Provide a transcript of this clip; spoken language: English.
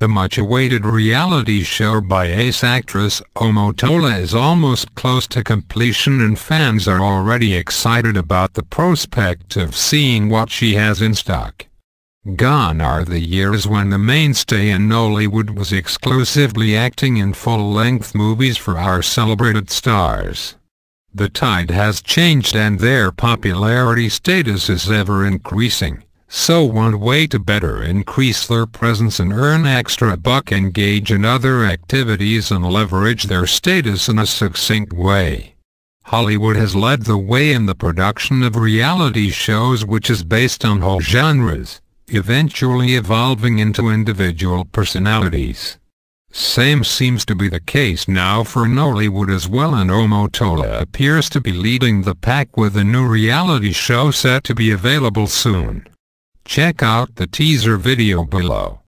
The much-awaited reality show by ace actress Omotola is almost close to completion and fans are already excited about the prospect of seeing what she has in stock. Gone are the years when the mainstay in Nollywood was exclusively acting in full-length movies for our celebrated stars. The tide has changed and their popularity status is ever increasing. So one way to better increase their presence and earn extra buck engage in other activities and leverage their status in a succinct way. Hollywood has led the way in the production of reality shows which is based on whole genres, eventually evolving into individual personalities. Same seems to be the case now for Nollywood as well and Omotola appears to be leading the pack with a new reality show set to be available soon. Check out the teaser video below.